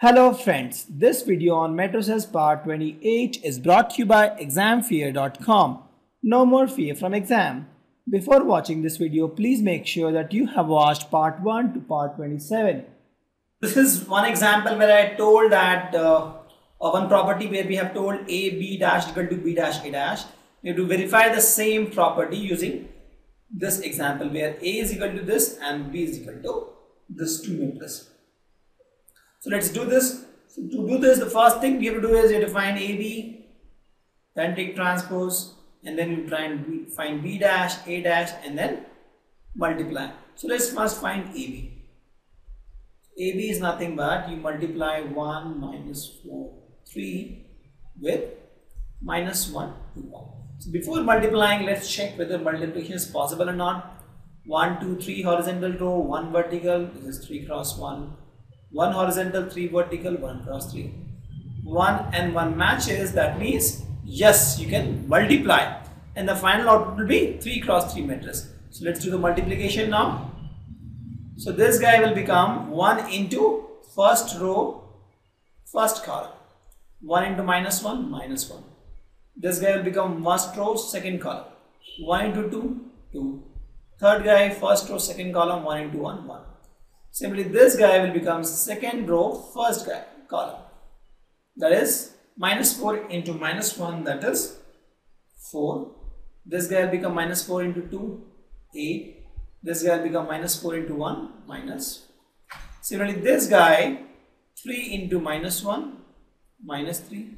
Hello friends, this video on Matrices part 28 is brought to you by examfear.com. No more fear from exam. Before watching this video, please make sure that you have watched part 1 to part 27. This is one example where I told that uh, one property where we have told a b dash equal to b dash a dash. We have to verify the same property using this example where a is equal to this and b is equal to this two matrix. So let's do this. So to do this, the first thing you have to do is you have to find AB, then take transpose, and then you try and B, find B dash, A dash, and then multiply. So let's first find AB. AB is nothing but you multiply 1 minus 4, 3 with minus 1, 2, 1. So before multiplying, let's check whether multiplication is possible or not. 1, 2, 3 horizontal row, 1 vertical, this is 3 cross 1 1 horizontal 3 vertical 1 cross 3 1 and 1 matches that means yes you can multiply. And the final output will be 3 cross 3 matrix so let's do the multiplication now. So this guy will become 1 into first row first column. 1 into minus 1 minus 1 this guy will become first row second column. 1 into 2 2 third guy first row second column 1 into 1 1 Simply this guy will become second row first guy column. That is minus 4 into minus 1 that is 4. This guy will become minus 4 into 2 8. This guy will become minus 4 into 1 minus. Similarly this guy 3 into minus 1 minus 3.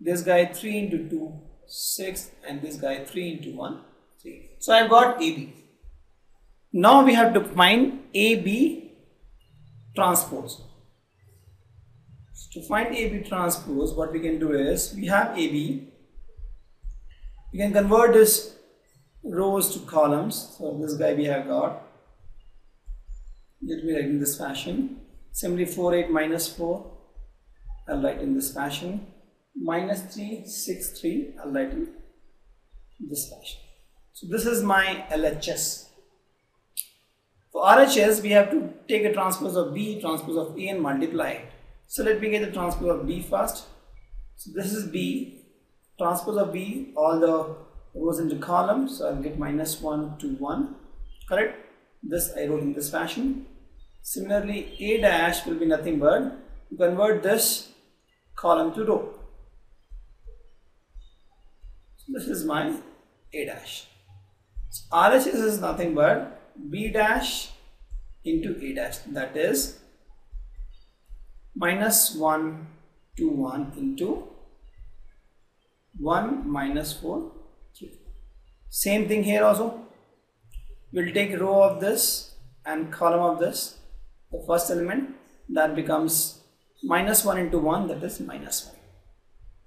This guy 3 into 2 6 and this guy 3 into 1 3. So I've got AB. Now we have to find AB transpose. To find AB transpose, what we can do is, we have AB, we can convert this rows to columns. So this guy we have got, let me write in this fashion, simply 4, 8 minus 4, I'll write in this fashion, minus 3, 6, 3, I'll write in this fashion. So this is my LHS. For RHS, we have to take a transpose of B, transpose of A and multiply it. So let me get the transpose of B first. So this is B, transpose of B, all the rows into columns. So I'll get minus 1 to 1, correct? This I wrote in this fashion. Similarly, A dash will be nothing but convert this column to row. So this is my A dash. So RHS is nothing but b dash into a dash that is minus 1 to 1 into 1 minus 4 3 same thing here also. We'll take row of this and column of this the first element that becomes minus 1 into 1 that is minus 1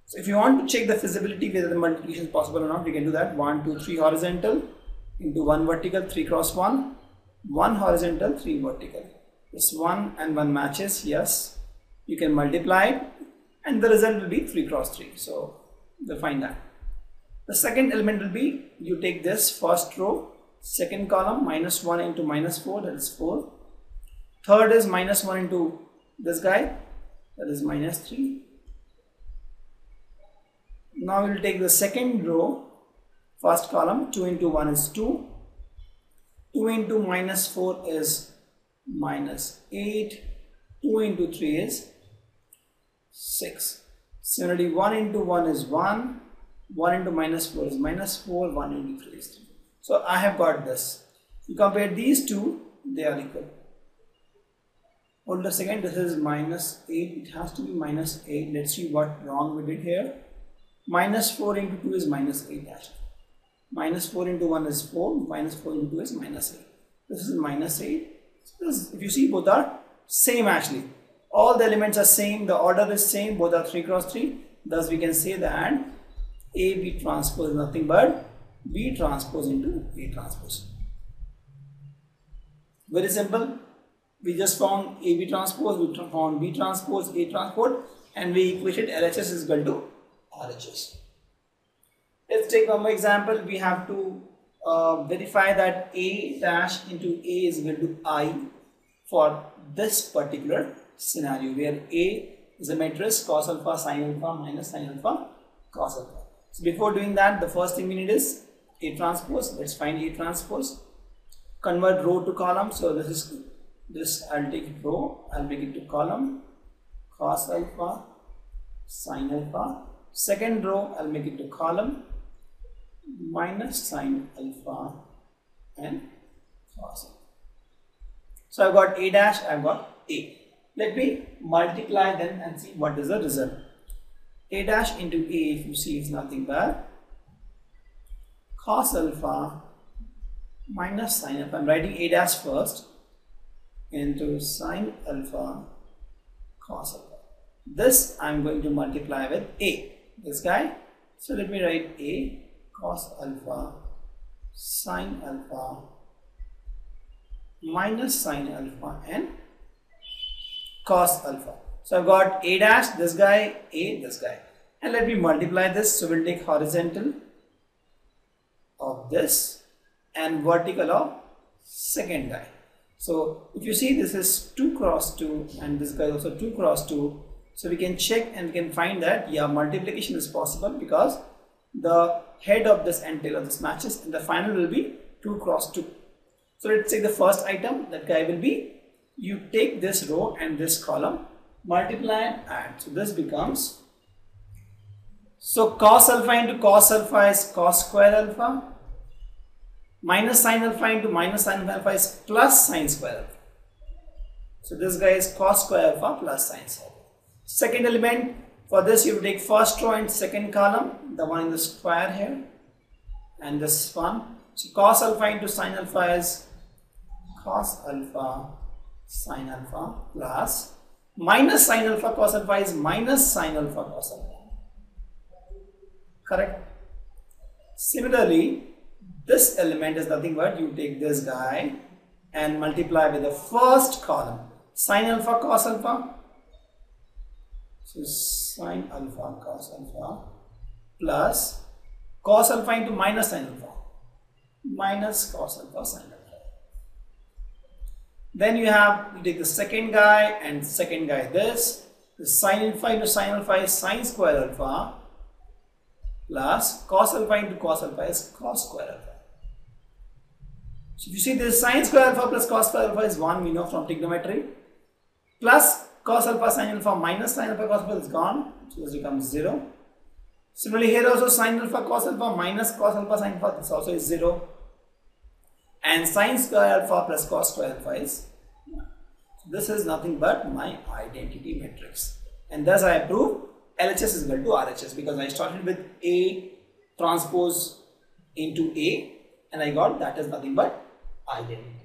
so if you want to check the feasibility whether the multiplication is possible or not we can do that. 1 2 3 horizontal into 1 vertical 3 cross 1 1 horizontal 3 vertical. This 1 and 1 matches yes. You can multiply it and the result will be 3 cross 3 so we'll find that. The second element will be you take this first row second column minus 1 into minus 4 that is 4 third is minus 1 into this guy that is minus 3 now we'll take the second row first column 2 into 1 is 2 2 into minus 4 is minus 8 2 into 3 is 6 similarly 1 into 1 is 1 1 into minus 4 is minus 4 1 into 3 is 3 so I have got this. You compare these two they are equal. Hold a second. This is minus 8 it has to be minus 8 let's see what wrong we did here. Minus 4 into 2 is minus 8 actually minus 4 into 1 is 4 minus 4 into 2 is minus 8 this is minus 8 so if you see both are same actually. All the elements are same the order is same both are 3 cross 3 thus we can say that a b transpose is nothing but b transpose into a transpose. Very simple. We just found a b transpose we found b transpose a transpose and we equated LHS is equal to RHS Let's take one more example. We have to uh, verify that A dash into A is equal to I for this particular scenario where A is a matrix cos alpha sin alpha minus sin alpha cos alpha. So before doing that, the first thing we need is A transpose. Let's find A transpose. Convert row to column. So this is this I'll take row, I'll make it to column cos alpha sin alpha. Second row, I'll make it to column minus sine alpha and cos. So I've got A dash, I've got A. Let me multiply them and see what is the result. A dash into A, if you see, is nothing but cos alpha minus sine alpha. I'm writing A dash first into sine alpha cos alpha. This I'm going to multiply with A, this guy. So let me write A cos alpha sin alpha minus sin alpha and cos alpha. So I've got A dash, this guy, A, this guy. And let me multiply this. So we'll take horizontal of this and vertical of second guy. So if you see this is 2 cross 2 and this guy also 2 cross 2. So we can check and we can find that yeah multiplication is possible because the head of this and tail of this matches and the final will be 2 cross 2. So let's say the first item that guy will be you take this row and this column multiply and add. So this becomes so cos alpha into cos alpha is cos square alpha minus sine alpha into minus sine alpha is plus sine square alpha. So this guy is cos square alpha plus sine square. Second element for this you take first row and second column the one in the square here and this one. So cos alpha into sin alpha is cos alpha sin alpha plus minus sin alpha cos alpha is minus sin alpha cos alpha. Correct? Similarly, this element is nothing but you take this guy and multiply with the first column sin alpha cos alpha. So sine alpha cos alpha plus cos alpha into minus sin alpha minus cos alpha sine alpha. Then you have you take the second guy and second guy this. The sin alpha into sin alpha is sin square alpha plus cos alpha into cos alpha is cos square alpha. So if you see this sine square alpha plus cos square alpha is 1 we know from trigonometry plus cos alpha sin alpha minus sin alpha cos alpha is gone so this becomes 0. Similarly here also sin alpha cos alpha minus cos alpha sin alpha this also is 0 and sin square alpha plus cos square alpha is this is nothing but my identity matrix and thus I prove LHS is equal to RHS because I started with A transpose into A and I got that is nothing but identity.